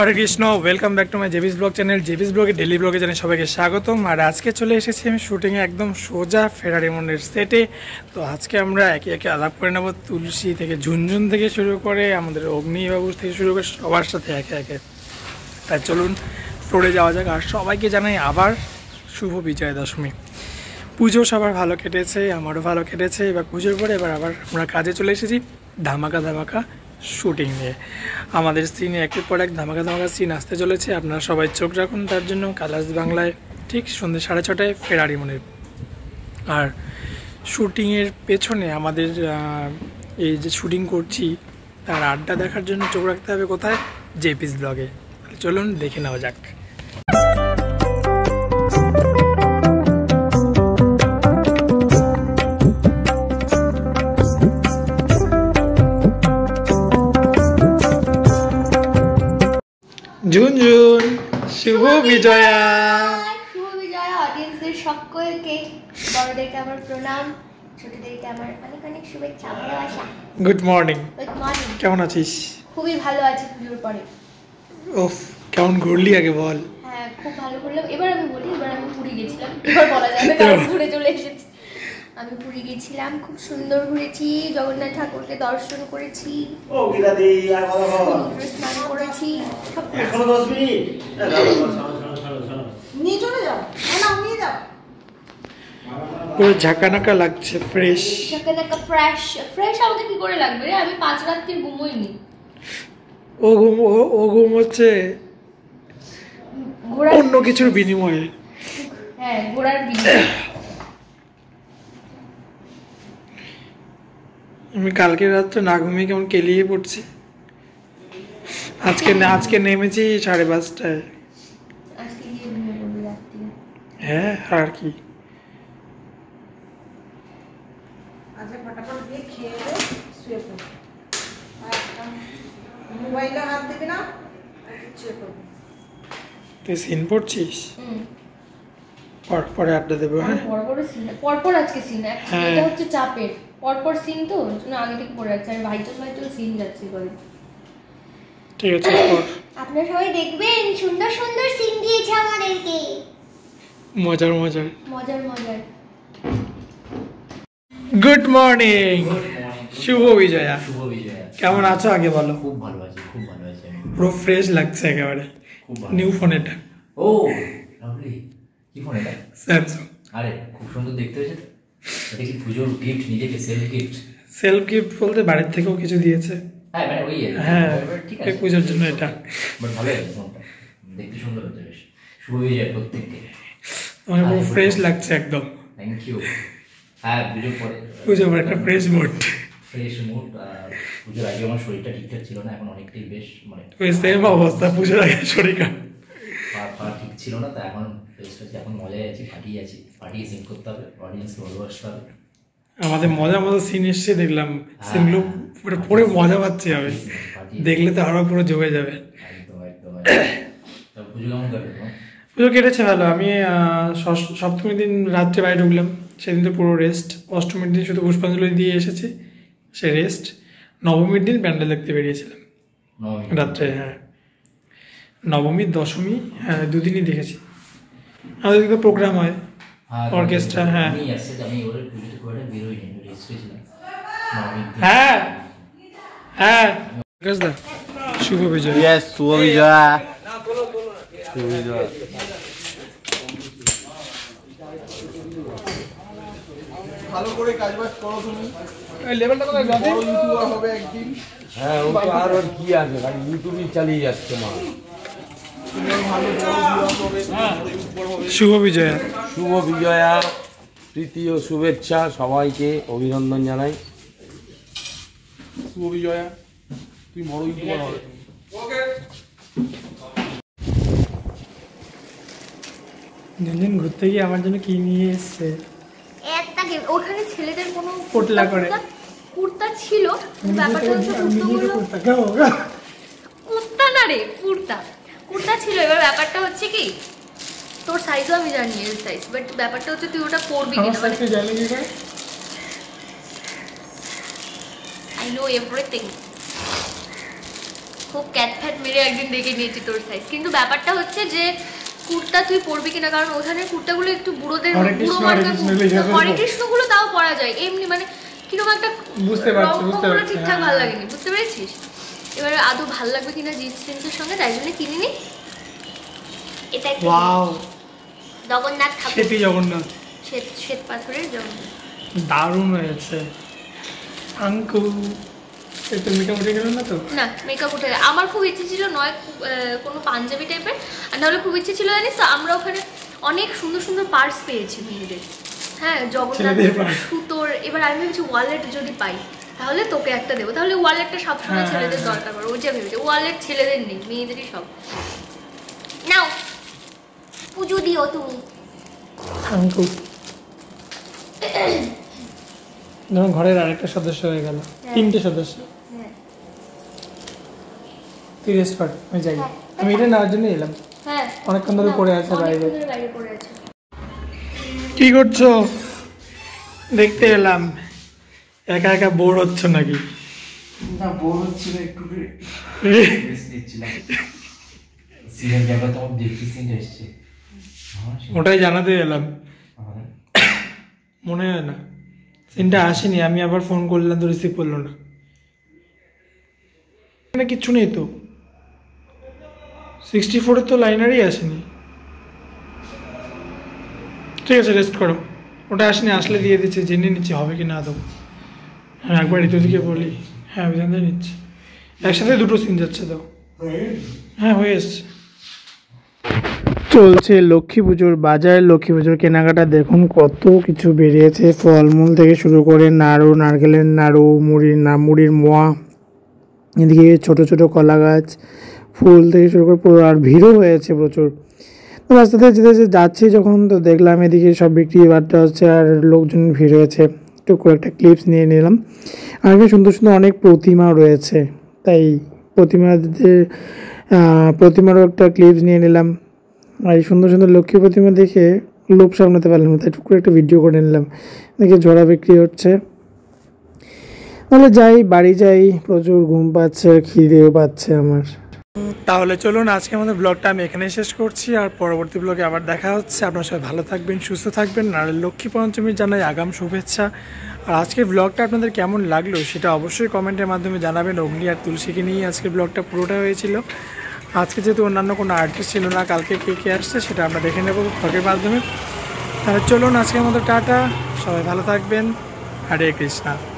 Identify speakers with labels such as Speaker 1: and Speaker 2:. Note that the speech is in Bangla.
Speaker 1: Hare Krishna welcome back to my জেবিস blog channel জেবিস ব্লগে ডেলি ব্লগে জানাই সবাইকে স্বাগতম। আর আজকে চলে এসেছি আমি শুটিংয়ে একদম সোজা ফেরারি মন্ডের সেটে তো আজকে আমরা একে একে আলাপ করে নেব তুলসী থেকে ঝুনঝুন থেকে শুরু করে, আমাদের অগ্নিবাবু থেকে শুরু করে সবার সাথে একে একে। তাই চলুন ফ্লোরে যাওয়া যাক। আর সবাইকে জানাই আবার শুভ বিজয়া দশমী। পুজো সবার ভালো কেটেছে, আমারও ভালো কেটেছে। এবার পুজোর পরে এবার আবার আমরা কাজে চলে এসেছি। ধামাকা ধামাকা। শুটিং নিয়ে। আমাদের সিনে একের পর এক ধামাকা ধামাকা সিন আসতে চলেছে। আপনারা সবাই চোখ রাখুন, তার জন্য কালার্স বাংলায় ঠিক সন্ধ্যে সাড়ে ছটায় ফেরারি মনে আর শুটিংয়ের পেছনে আমাদের এই যে শুটিং করছি, তার আড্ডা দেখার জন্য চোখ রাখতে হবে কোথায়? জেপিস ব্লগে। চলুন দেখে নেওয়া যাক। ঝুনঝুন। শুভ বিজয়া।
Speaker 2: শুভ বিজয়া অডিয়েন্সদের সকলকে। বড়দেরকে আমার প্রণাম ছোটদেরকে আমার অনেক অনেক শুভেচ্ছা ভালোবাসা।
Speaker 1: গুড মর্নিং
Speaker 2: গুড মর্নিং
Speaker 1: কেমন আছিস?
Speaker 2: খুবই ভালো আছি পুজোর পরে।
Speaker 1: ওফ কেমন ঘুরলি আগে বল।
Speaker 2: হ্যাঁ খুব ভালো করলাম এবার আমি বলি এবার আমি পুরী গেছিলাম। এবার বলা যাবে কারণ ঘুরে চলে এসেছি। আমি পুরী গেছিলাম খুব সুন্দর ঘুরেছি জগন্নাথ ঠাকুরকে দর্শন করেছি। স্নান করেছি।
Speaker 3: নিয়ে চলে যাও। না নিয়ে যাও।
Speaker 1: পুরো ঝাঁকানাকা লাগছে ফ্রেশ
Speaker 2: সেখানে ফ্রেশ ফ্রেশ আমাকে কি করে লাগবে রে? আমি পাঁচ রাত্রি ঘুমোইনি।
Speaker 1: ও ঘুম ও- ও ঘুম হচ্ছে
Speaker 2: ঘোড়ার
Speaker 1: অন্য কিছুর বিনিময়ে।
Speaker 2: হ্যাঁ ঘোড়ার বিজয়
Speaker 1: আমি কালকে রাত্রে না ঘুমিয়ে কেমন কেলিয়ে পড়ছি। আজকে আজকে নেমেছি সাড়ে পাঁচটায়। হ্যাঁ আর কি।
Speaker 3: আচ্ছা
Speaker 1: তুই সিন পড়ছিস? পর পরে আড্ডা দেবো হ্যাঁ?
Speaker 2: পর পর সিন পরপর আজকে সিন
Speaker 1: হ্যাঁ।
Speaker 2: এটা হচ্ছে চাপের। পরপর সিন তো জন্য আগে থেকে পড়ে যাচ্ছে আর ভাইচল ভাইচল সিন যাচ্ছে করে
Speaker 1: ঠিক আছে পর
Speaker 2: আপনারা সবাই দেখবেন সুন্দর সুন্দর সিন দিয়েছে আমাদেরকে।
Speaker 1: মজার মজার।
Speaker 2: মজার মজার।
Speaker 1: গুড মর্নিং শুভ বিজয়া।
Speaker 4: শুভ বিজয়া।
Speaker 1: কেমন আছো আগে বলো?
Speaker 4: খুব ভালো আছি খুব ভালো আছি
Speaker 1: পুরো ফ্রেশ লাগছে একেবারে। নিউ ফোন এটা।
Speaker 4: ও লাভলি কি ফোন এটা?
Speaker 1: স্যামসাং
Speaker 4: আরে খুব সুন্দর দেখতে হয়েছে। এটা কি পুজোর গিফট নিজেকে সেলফ গিফট
Speaker 1: সেলফ গিফট বলতে বাড়ির থেকেও কিছু দিয়েছে।
Speaker 4: হ্যাঁ মানে ওই
Speaker 1: হ্যাঁ,
Speaker 4: ঠিক আছে।
Speaker 1: পুজোর জন্য এটা।
Speaker 4: বাট ভালো দেখতে সুন্দর হচ্ছে বেশ। শুভ বিজয়া প্রত্যেককে।
Speaker 1: আমার পুরো ফ্রেশ লাগছে একদম।
Speaker 4: থ্যাংক ইউ হ্যাঁ পুজোর পরে
Speaker 1: পুজো আমার একটা ফ্রেশ মুড
Speaker 4: ফ্রেশ মুড পুজোর আগে আমার শরীরটা ঠিকঠাক ছিল না এখন অনেকটাই বেশ মানে
Speaker 1: সেম অবস্থা পুজোর আগে শরীর খারাপ।
Speaker 4: পা পা ঠিক ছিল না তো এখন হচ্ছে এখন মজায় আছি ফাটিয়ে আছি। ফাটিয়ে সিং করতে হবে অডিয়েন্সকে ভালোবাসতে হবে।
Speaker 1: আমাদের মজা মজা সিন এসছে দেখলাম। সিনগুলো পুরো পরে মজা পাচ্ছি আমি। দেখলে তো আরও পুরো জমে যাবে।
Speaker 4: পুজো
Speaker 1: কেটেছে ভালো। আমি সপ্তমীর দিন রাত্রে বাইরে ঢুকলাম। সেদিন তো পুরো রেস্ট অষ্টমীর দিন শুধু পুষ্পাঞ্জলি দিয়ে এসেছি সে রেস্ট নবমীর দিন প্যান্ডেল দেখতে বেরিয়েছিলাম। রাত্রে হ্যাঁ। নবমী দশমী হ্যাঁ দুদিনই দেখেছি। আমাদের দিকে প্রোগ্রাম হয়।
Speaker 4: হ্যাঁ,
Speaker 1: orchestra, হ্যাঁ। হ্যাঁ। হ্যাঁ। দা শুভ বিজয়।
Speaker 5: শুভ বিজয়া। শুভ বিজয়া। ভালো করে কাজ বাজ করো তুমি।
Speaker 1: লেভেলটা কোথায়
Speaker 5: বড় ইউটিউবার হবে একদিন।
Speaker 6: হ্যাঁ ও তো আর কি আছে? খালি ইউটিউবই চালিয়ে যাচ্ছে মা
Speaker 5: তুমি ভালো বড় vlog হবে
Speaker 1: শুভ বিজয়া।
Speaker 6: শুভ বিজয়া প্রীতি ও শুভেচ্ছা সবাইকে অভিনন্দন জানাই।
Speaker 5: শুভ বিজয়া তুমি বড় ইউটিউবার হবে।
Speaker 1: দিন ঘুরতে গিয়ে আমার জন্য কি নিয়ে এসছে?
Speaker 2: একটা ওখানে ছেলেদের কোনো
Speaker 1: পোটলা করে।
Speaker 2: কুর্তা- ছিল ব্যাপারটা হচ্ছে কুর্তা না রে কুর্তা। কুর্তা ছিল এবার ব্যাপারটা হচ্ছে কি তোর সাইজও আমি জানি এর সাইজ বাট ব্যাপারটা হচ্ছে তুই ওটা পরবি কিনা আই নো এভরিথিং খুব ক্যাট ফ্যাট মেরে একদিন দেখে নিয়েছি তোর সাইজ কিন্তু ব্যাপারটা হচ্ছে যে কুর্তা তুই পরবি কিনা কারণ ওখানে কুর্তাগুলো একটু বুড়োদের
Speaker 1: হরে
Speaker 2: বুড়ো
Speaker 1: হরে
Speaker 2: মার্কা
Speaker 1: কৃষ্ণ লেখা আছে
Speaker 2: হরে
Speaker 1: তো।
Speaker 2: কৃষ্ণগুলো তাও পরা যায় এমনি মানে কীরকম একটা
Speaker 1: বুঝতে পারছি, বুঝতে পারছি,
Speaker 2: ঠিকঠাক
Speaker 1: হ্যাঁ,
Speaker 2: ভালো
Speaker 1: হ্যাঁ।
Speaker 2: লাগেনি বুঝতে পেরেছিস এবারে আদৌ ভালো লাগবে কিনা জিন্স টিন্সের সঙ্গে? তাই জন্য কিনিনি এটা একটা
Speaker 1: ওয়াও।
Speaker 2: জগন্নাথ ঠাকুর।
Speaker 1: সেটি জগন্নাথ।
Speaker 2: শ্বেত শ্বেত পাথরের জগন্নাথ।
Speaker 1: দারুণ হয়েছে। আঙ্কু একটু মেকআপ উঠে গেল না তো?
Speaker 2: না মেকআপ উঠে আমার খুব ইচ্ছে ছিল নয় কোনো পাঞ্জাবি টাইপের আর নাহলে খুব ইচ্ছে ছিল জানিস তো আমরা ওখানে অনেক সুন্দর সুন্দর পার্স পেয়েছি মেয়েদের। হ্যাঁ জগন্নাথ সুতোর এবার আমি ভেবেছি ওয়ালেট যদি পাই। তাহলে তোকে একটা দেবো। তাহলে ওয়ালেটটা সবসময়
Speaker 1: হ্যাঁ,
Speaker 2: ছেলেদের
Speaker 1: হ্যাঁ,
Speaker 2: দরকার পড়ে ওই যে ভেবেছি ওয়ালেট ছেলেদের নেই মেয়েদেরই সব। নাও পুজো দিও তুমি।
Speaker 1: আঙ্কু যেমন ঘরের আরেকটা সদস্য হয়ে গেল তিনটে সদস্য।
Speaker 2: হ্যাঁ।
Speaker 1: তুই রেস্ট কর আমি যাই।
Speaker 2: হ্যাঁ।
Speaker 1: আমি এটা নেওয়ার জন্য এলাম।
Speaker 2: হ্যাঁ।
Speaker 1: অনেকক্ষণ ধরে পড়ে আছে বাইরে।
Speaker 2: ধরে
Speaker 1: কি করছ? দেখতে এলাম। একা একা বোর হচ্ছ নাকি?
Speaker 4: না বোর হচ্ছিল একটু রেস্ট নিচ্ছিলাম। সিজন জায়গা তোমার ডেফিসিয়েন্ট এসছে।
Speaker 1: ওটাই জানাতে এলাম। মনে হয় না। সিনটা আসেনি আমি আবার ফোন করলাম তো রিসিভ করল না। এখানে কিচ্ছু নেই তো। সিক্সটি ফোরের তো লাইনারই আসেনি। ঠিক আছে রেস্ট করো। ওটা আসেনি আসলে দিয়ে দিচ্ছে জেনে নিচ্ছে হবে কি না তো। হ্যাঁ একবার ঋতুদিকে বলি। হ্যাঁ আমি জানতে নিচ্ছি। একসাথে দুটো সিন যাচ্ছে তো হ্যাঁ হয়ে এসছে। চলছে লক্ষ্মী পুজোর বাজার। লক্ষ্মী পুজোর কেনাকাটা দেখুন, কত কিছু বেরিয়েছে। ফলমূল থেকে শুরু করে নাড়ু, নারকেলের নাড়ু, মুড়ির না, মুড়ির মোয়া। এদিকে ছোট ছোট কলা গাছ, ফুল থেকে শুরু করে পুরো, আর ভিড়ও হয়েছে প্রচুর। তো রাস্তাতে যেতে যাচ্ছি যখন, তো দেখলাম এদিকে সব বিক্রি বাট্টা হচ্ছে, আর লোকজন ভিড় হয়েছে। একটু একটা ক্লিপস নিয়ে নিলাম। আর সুন্দর সুন্দর অনেক প্রতিমা রয়েছে। তাই প্রতিমাদের প্রতিমারও একটা ক্লিপস নিয়ে নিলাম। আর এই সুন্দর সুন্দর লক্ষ্মী প্রতিমা দেখে লোভ সামলাতে পারলাম না, তাই টুক করে একটা ভিডিও করে নিলাম। দেখে ঝোড়া বিক্রি হচ্ছে। তাহলে যাই, বাড়ি যাই, প্রচুর ঘুম পাচ্ছে, খিদেও পাচ্ছে আমার। তাহলে চলুন আজকে আমাদের ব্লগটা আমি এখানে শেষ করছি, আর পরবর্তী ব্লগে আবার দেখা হচ্ছে। আপনার সবাই ভালো থাকবেন, সুস্থ থাকবেন। আর লক্ষ্মী পঞ্চমী জানাই আগাম শুভেচ্ছা। আর আজকের ব্লগটা আপনাদের কেমন লাগল সেটা অবশ্যই কমেন্টের মাধ্যমে জানাবেন। অগ্নি আর তুলসীকে নিয়ে আজকের ব্লগটা পুরোটা হয়েছিল। আজকে যেহেতু অন্যান্য কোনো আর্টিস্ট ছিল না, কালকে কে কে আসছে সেটা আমরা দেখে নেব ব্লগের মাধ্যমে। তাহলে চলুন আজকের মতো টাটা। সবাই ভালো থাকবেন। হরে কৃষ্ণা।